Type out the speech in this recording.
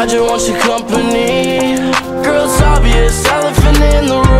I just want your company. Girl, it's obvious, elephant in the room.